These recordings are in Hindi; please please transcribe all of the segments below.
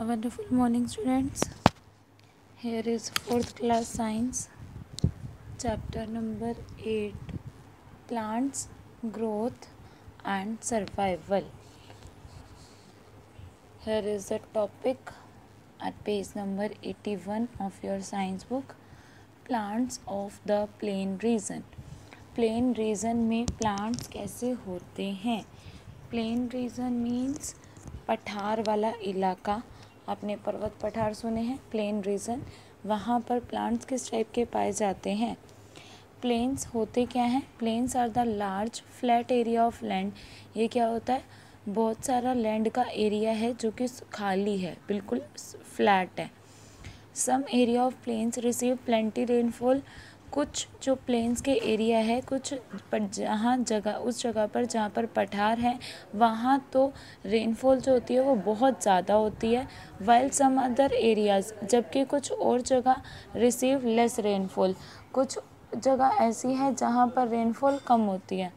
A wonderful morning, students. Here is fourth class science, chapter number 8 Plants, Growth and Survival. Here is the topic at page number 81 of your science book Plants of the Plain Region. Plain region में प्लांट्स कैसे होते हैं प्लेन रीजन मीन्स पठार वाला इलाका आपने पर्वत पठार सुने हैं प्लेन रीजन वहाँ पर प्लांट्स किस टाइप के पाए जाते हैं? प्लेन्स होते क्या हैं? Plains are the large flat area of land ये क्या होता है? बहुत सारा लैंड का एरिया है जो कि खाली है, बिल्कुल फ्लैट है। Some area of plains receive plenty rainfall कुछ जो प्लेन्स के एरिया है, कुछ पर जहाँ जगह, उस जगह पर जहाँ पर पठार है, वहाँ तो रेनफॉल जो होती है वो बहुत ज़्यादा होती है। वाइल सम अदर एरियाज़ जबकि कुछ और जगह रिसीव लेस रेनफॉल कुछ जगह ऐसी है जहाँ पर रेनफॉल कम होती है।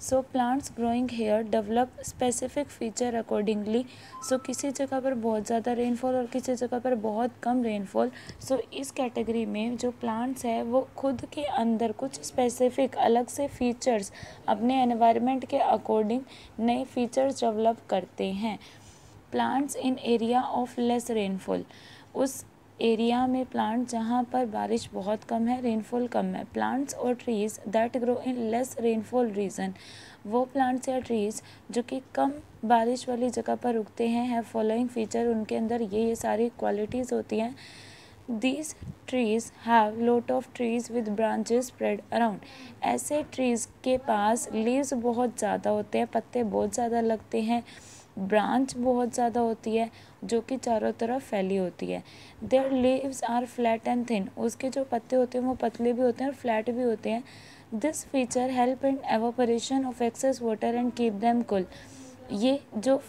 So plants growing here develop specific feature accordingly so किसी जगह पर बहुत ज़्यादा रेनफॉल और किसी जगह पर बहुत कम रेनफॉल सो so, इस कैटेगरी में जो प्लांट्स है वो खुद के अंदर कुछ स्पेसिफिक अलग से फीचर्स अपने एनवायरनमेंट के अकॉर्डिंग नए फीचर्स डेवलप करते हैं. Plants in area of less rainfall उस एरिया में प्लांट जहाँ पर बारिश बहुत कम है रेनफॉल कम है। प्लांट्स और trees that grow in less rainfall region वो प्लांट्स या ट्रीज़ जो कि कम बारिश वाली जगह पर उगते हैं, है फॉलोइंग फीचर उनके अंदर ये ये सारी क्वालिटीज़ होती हैं। These trees have lot of trees with branches spread around ऐसे ट्रीज़ के पास लीव्स बहुत ज़्यादा होते हैं, पत्ते बहुत ज़्यादा लगते हैं। ब्रांच बहुत ज़्यादा होती है, जो कि चारों तरफ़ फैली होती है। Their leaves are flat and thin उसके जो पत्ते होते हैं, वो पतले भी होते हैं और फ्लैट भी होते हैं। This feature help in evaporation of excess water and keep them cool ये जो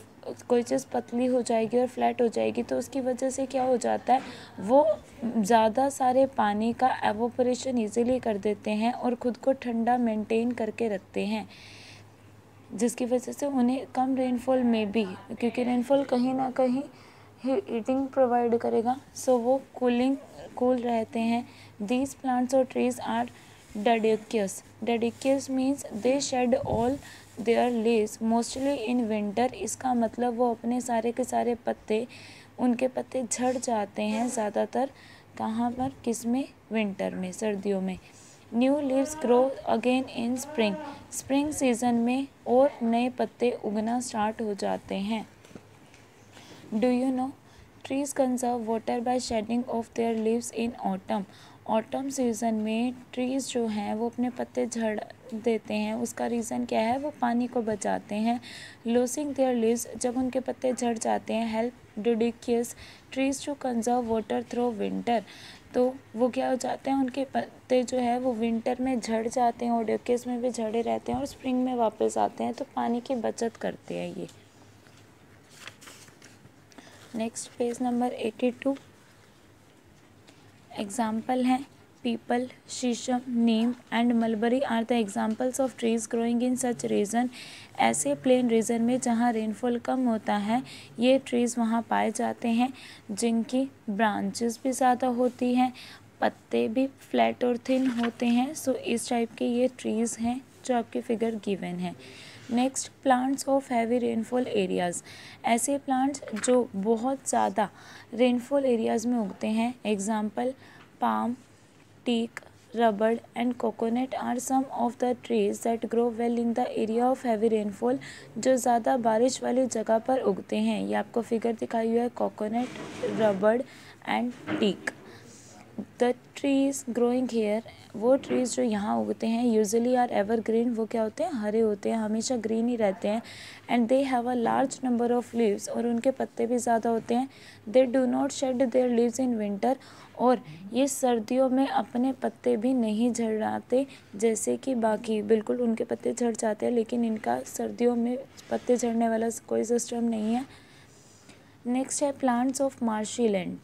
कोई चीज़ पतली हो जाएगी और फ्लैट हो जाएगी तो उसकी वजह से क्या हो जाता है, वो ज़्यादा सारे पानी का एवोपरेशन इजीली कर देते हैं और ख़ुद को ठंडा मेंटेन करके रखते हैं। जिसकी वजह से उन्हें कम रेनफॉल में भी, क्योंकि रेनफॉल कहीं ना कहीं हीटिंग प्रोवाइड करेगा। सो वो कूलिंग कूल रहते हैं। दीज प्लांट्स और trees are deciduous deciduous means they shed all their leaves mostly in winter इसका मतलब वो अपने सारे के सारे पत्ते, उनके पत्ते झड़ जाते हैं ज़्यादातर कहाँ पर? किसमें? विंटर में, सर्दियों में। New leaves grow again in spring. Spring season में और नए पत्ते उगना स्टार्ट हो जाते हैं। Do you know, trees conserve water by shedding of their leaves in autumn. Autumn season में ट्रीज़ जो हैं, वो अपने पत्ते झड़ देते हैं। उसका रीज़न क्या है? वो पानी को बचाते हैं। लूसिंग देयर लीव्स, जब उनके पत्ते झड़ जाते हैं, हेल्प डिडिकियस ट्रीज़ जो कंजर्व वाटर थ्रो विंटर तो वो क्या हो जाते हैं, उनके पत्ते जो है वो विंटर में झड़ जाते हैं ओडिकस में भी झड़े रहते हैं और स्प्रिंग में वापस आते हैं तो पानी की बचत करते हैं ये। Next page number eighty two example हैं। Peepal sheesham neem and mulberry are the examples of trees growing in such region ऐसे प्लेन रीजन में जहाँ रेनफॉल कम होता है ये ट्रीज़ वहाँ पाए जाते हैं जिनकी ब्रांचेस भी ज़्यादा होती हैं पत्ते भी फ्लैट और थिन होते हैं सो so, इस टाइप के ये ट्रीज़ हैं जो आपकी फिगर गिवन है। Next plants of heavy rainfall areas ऐसे प्लांट्स जो बहुत ज़्यादा रेनफॉल एरियाज़ में उगते हैं example palm teak rubber and coconut are some of the trees that grow well in the area of heavy rainfall जो ज़्यादा बारिश वाली जगह पर उगते हैं ये आपको फिगर दिखाई हुआ है coconut rubber and teak the trees growing here वो ट्रीज़ जो यहाँ उगते हैं यूजली आर एवर ग्रीन वो क्या होते हैं? हरे होते हैं, हमेशा ग्रीन ही रहते हैं। And they have a large number of leaves और उनके पत्ते भी ज़्यादा होते हैं। They do not shed their leaves in winter और ये सर्दियों में अपने पत्ते भी नहीं झड़ाते, जैसे कि बाकी, बिल्कुल उनके पत्ते झड़ जाते हैं, लेकिन इनका सर्दियों में पत्ते झड़ने वाला कोई सिस्टम नहीं है। नेक्स्ट है plants of marshy land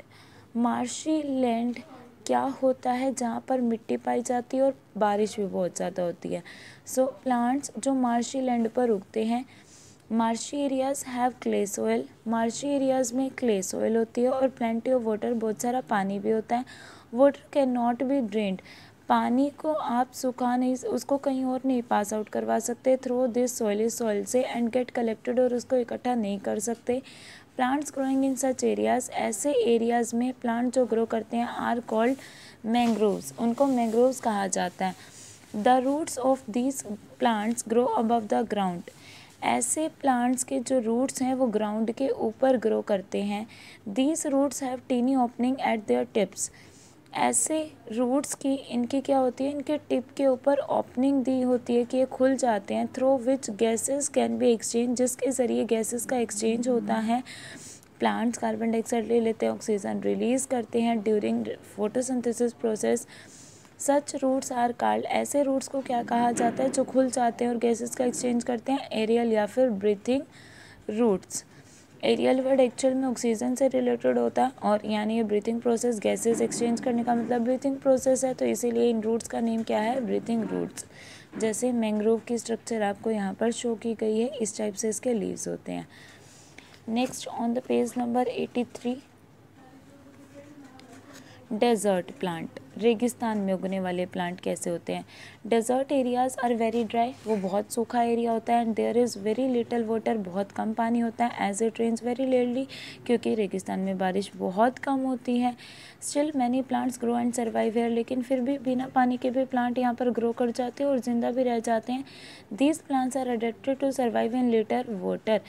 marshy land क्या होता है जहाँ पर मिट्टी पाई जाती है और बारिश भी बहुत ज़्यादा होती है। सो so, प्लांट्स जो मार्शी लैंड पर उगते हैं marshy areas have clay soil marshy areas में क्ले सोयल होती है और प्लेंटी ऑफ़ वाटर बहुत सारा पानी भी होता है। Water can not be drained पानी को आप सुखा नहीं उसको कहीं और नहीं पास आउट करवा सकते। थ्रो दिस सॉइली सॉइल से एंड गेट कलेक्टेड और उसको इकट्ठा नहीं कर सकते। Plants growing in such areas ऐसे एरियाज़ में प्लांट जो ग्रो करते हैं आर कॉल्ड मैंग्रोव्स उनको मैंग्रोव्स कहा जाता है. The roots of these plants grow above the ground ऐसे प्लांट्स के जो रूट्स हैं, वो ग्राउंड के ऊपर ग्रो करते हैं. These roots have tiny opening at their tips ऐसे रूट्स की, इनकी क्या होती है? इनके टिप के ऊपर ओपनिंग दी होती है कि ये खुल जाते हैं through which gases can be exchange जिसके ज़रिए गैसेस का एक्सचेंज होता है। प्लांट्स कार्बन डाइऑक्साइड ले लेते हैं ऑक्सीजन रिलीज़ करते हैं during photosynthesis process such roots are called ऐसे रूट्स को क्या कहा जाता है? जो खुल जाते हैं और गैसेस का एक्सचेंज करते हैं एरियल या फिर breathing roots aerial word actual में ऑक्सीजन से रिलेटेड होता है और यानी ये ब्रीथिंग प्रोसेस गैसेस एक्सचेंज करने का मतलब ब्रीथिंग प्रोसेस है तो इसीलिए इन रूट्स का नेम क्या है? ब्रीथिंग रूट्स जैसे मैंग्रोव की स्ट्रक्चर आपको यहाँ पर शो की गई है, इस टाइप से इसके लीव्स होते हैं। Next on the page number eighty three desert plant. रेगिस्तान में उगने वाले प्लांट कैसे होते हैं? Desert areas are very dry, वो बहुत सूखा एरिया होता है and there is very little water बहुत कम पानी होता है as it rains very lately क्योंकि रेगिस्तान में बारिश बहुत कम होती है। Still many plants grow and survive here लेकिन फिर भी बिना पानी के भी प्लांट यहाँ पर ग्रो कर जाते हैं और ज़िंदा भी रह जाते हैं। These plants are adapted to survive in little water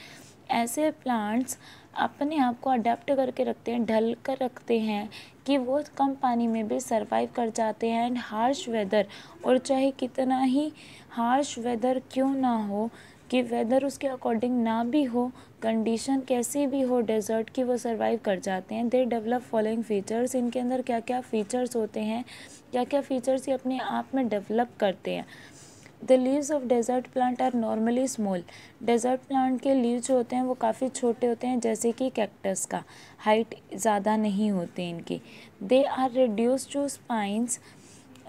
ऐसे प्लांट्स अपने आप को अडेप्ट करके रखते हैं, ढल कर रखते हैं कि वो कम पानी में भी सरवाइव कर जाते हैं एंड हार्श वेदर और चाहे कितना ही हार्श वेदर क्यों ना हो, कि वेदर उसके अकॉर्डिंग ना भी हो कंडीशन कैसी भी हो डेजर्ट की वो सरवाइव कर जाते हैं। दे डेवलप फॉलोइंग फीचर्स इनके अंदर क्या क्या फ़ीचर्स होते हैं क्या क्या फ़ीचर्स ये अपने आप में डेवलप करते हैं। The leaves of desert plant are normally small desert plant के लीव जो होते हैं, वो काफ़ी छोटे होते हैं, जैसे कि कैक्टस का। हाइट ज़्यादा नहीं होते इनकी। They are reduce to spines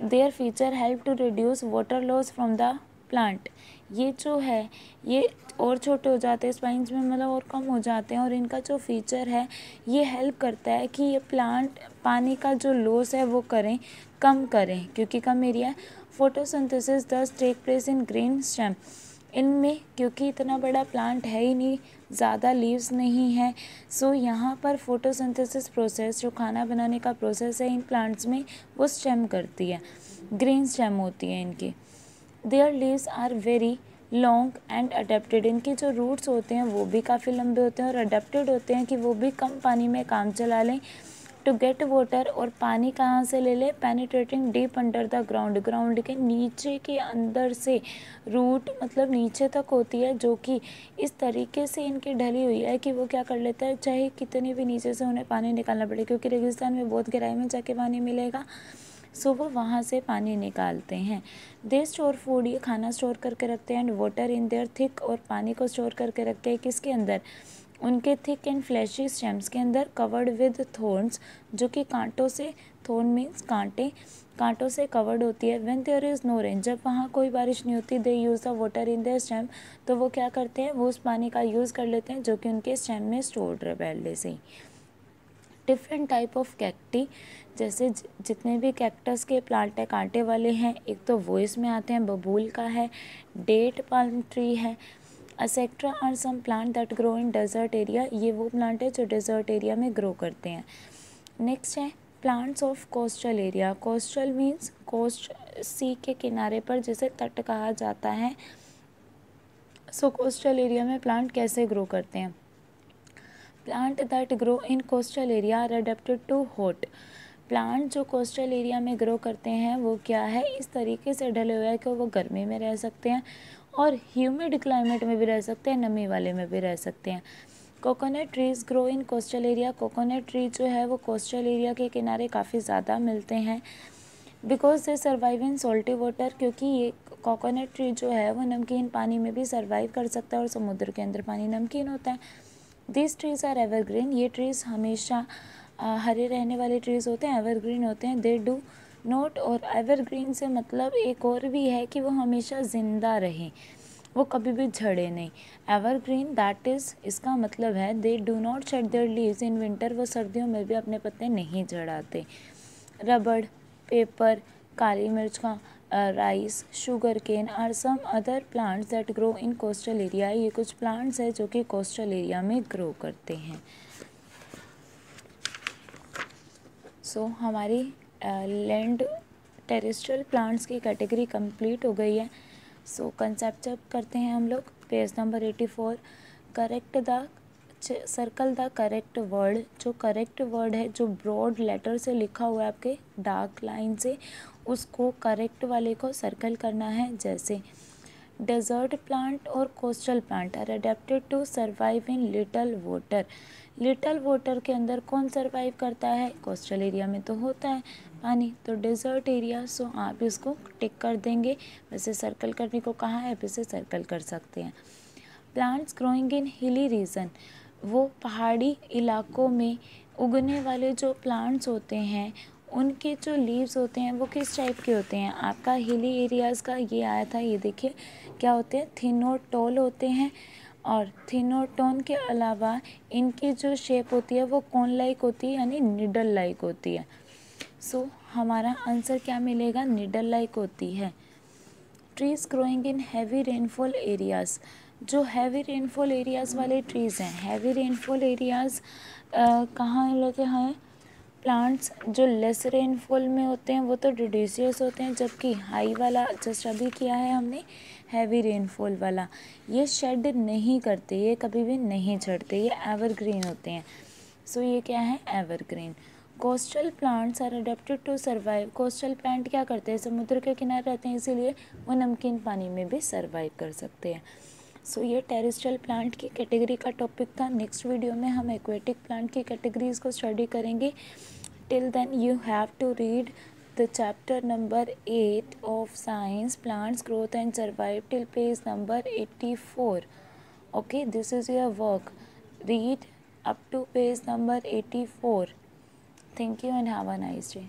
their feature help to reduce water loss from the plant ये जो है, ये और छोटे हो जाते हैं स्पाइंस में मतलब और कम हो जाते हैं, और इनका जो फीचर है, ये हेल्प करता है कि ये प्लांट पानी का जो लॉस है, वो करें, कम करें, क्योंकि कम एरिया है photosynthesis this take place in green stem इनमें, क्योंकि इतना बड़ा प्लांट है ही नहीं, ज़्यादा लीव्स नहीं है सो यहाँ पर फोटोसिंथेसिस प्रोसेस जो खाना बनाने का प्रोसेस है इन प्लांट्स में, वो स्टेम करती है। ग्रीन स्टेम होती है इनकी। Their leaves are very long and adapted इनके जो रूट्स होते हैं, वो भी काफ़ी लंबे होते हैं और अडेप्टेड होते हैं कि वो भी कम पानी में काम चला लें टू गेट वाटर और पानी कहाँ से ले ले? Penetrating deep under the ground ground के नीचे के अंदर से रूट मतलब नीचे तक होती है, जो कि इस तरीके से इनकी ढली हुई है कि वो क्या कर लेता है? चाहे कितनी भी नीचे से उन्हें पानी निकालना पड़े, क्योंकि रेगिस्तान में बहुत गहराई में जाके पानी मिलेगा। सो वो वहाँ से पानी निकालते हैं। दे स्टोर फ़ूड ये खाना स्टोर करके रखते हैं and water in their thick और पानी को स्टोर करके रखते हैं किसके अंदर? उनके थिक एंड फ्लैशी स्टेम्स के अंदर कवर्ड विद थोर्न्स जो कि कांटों से थोर्न मीन्स कांटे, कांटों से कवर्ड होती है। When there is no rain जब वहाँ कोई बारिश नहीं होती they use the water in their stem तो वो क्या करते हैं? वो उस पानी का यूज़ कर लेते हैं, जो कि उनके स्टेम में स्टोर्ड रहे पहले से ही। डिफरेंट टाइप ऑफ़ कैक्टी जैसे जितने भी कैक्टस के प्लांट है, कांटे वाले हैं, एक तो वो इसमें आते हैं, बबूल का है डेट पाल्म ट्री है etcetera are some plant that grow in desert area ये वो प्लांट है जो डेजर्ट एरिया में ग्रो करते हैं। नेक्स्ट है plants of coastal area coastal means coast sea के किनारे पर जिसे तट कहा जाता है। सो कोस्टल एरिया में प्लांट कैसे ग्रो करते हैं? Plant that grow in coastal area are adapted to hot plant जो कोस्टल एरिया में ग्रो करते हैं, वो क्या है? इस तरीके से ढले हुए हैं कि वो गर्मी में रह सकते हैं। और ह्यूमिड क्लाइमेट में भी रह सकते हैं, नमी वाले में भी रह सकते हैं। Coconut trees grow in coastal area coconut tree जो है, वो कोस्टल एरिया के किनारे काफ़ी ज़्यादा मिलते हैं। Because they survive in salty water क्योंकि ये कोकोनट ट्री जो है, वो नमकीन पानी में भी सर्वाइव कर सकता है और समुद्र के अंदर पानी नमकीन होता है। दिस ट्रीज़ आर एवरग्रीन ये ट्रीज़ हमेशा हरे रहने वाले ट्रीज़ होते हैं एवरग्रीन होते हैं. दे डू नोट और एवरग्रीन से मतलब एक और भी है कि वो हमेशा ज़िंदा रहें वो कभी भी झड़े नहीं। एवरग्रीन दैट इज़ इसका मतलब है they do not shed their leaves in winter वो सर्दियों में भी अपने पत्ते नहीं झड़ाते। रबड़ पेपर काली मिर्च का rice sugarcane are some other plants that grow in coastal area ये कुछ प्लांट्स हैं जो कि कोस्टल एरिया में ग्रो करते हैं। सो so, हमारी लैंड टेरेस्ट्रियल प्लांट्स की कैटेगरी कंप्लीट हो गई है। सो कंसेप्ट करते हैं हम लोग। Page number eighty four correct the circle the correct word जो करेक्ट वर्ड है, जो ब्रॉड लेटर से लिखा हुआ है आपके डार्क लाइन से, उसको करेक्ट वाले को सर्कल करना है, जैसे डेजर्ट प्लांट और coastal plant are adapted to survive in little water little water के अंदर कौन सर्वाइव करता है? कोस्टल एरिया में तो होता है पानी। तो डेजर्ट एरिया सो आप इसको टिक कर देंगे। वैसे सर्कल करने को कहा है, आप इसे सर्कल कर सकते हैं। Plants growing in hilly region वो पहाड़ी इलाकों में उगने वाले जो प्लांट्स होते हैं उनके जो लीव्स होते हैं वो किस टाइप के होते हैं? आपका हिली एरियाज़ का ये आया था ये देखिए क्या होते हैं? थिन और होते हैं और थिन और टोन के अलावा इनकी जो शेप होती है वो कौन लाइक होती है यानी निडल लाइक होती है। सो so, हमारा आंसर क्या मिलेगा? निडल लाइक होती है। Trees growing in heavy rainfall areas जो हैवी रेनफॉल एरियाज़ वाले ट्रीज़ हैं हैवी रेनफॉल एरियाज़ कहाँ लगे हैं? प्लांट्स जो लेस रेनफॉल में होते हैं, वो तो डिडीसियस होते हैं, जबकि हाई वाला जस्ट अभी किया है हमने हैवी रेनफॉल वाला। ये शेड नहीं करते, ये कभी भी नहीं चढ़ते ये एवरग्रीन होते हैं। सो so, ये क्या है? Evergreen coastal plants are adapted to survive coastal plant क्या करते हैं? समुद्र के किनारे रहते हैं, इसीलिए वो नमकीन पानी में भी सर्वाइव कर सकते हैं। सो ये टेरिस्ट्रल प्लांट की कैटेगरी का टॉपिक था। नेक्स्ट वीडियो में हम एक्वेटिक प्लांट की कैटेगरीज को स्टडी करेंगे। Till then you have to read the chapter number eight of science plants growth and survive till page number eighty four okay this is your work read up to page number eighty four thank you and have a nice day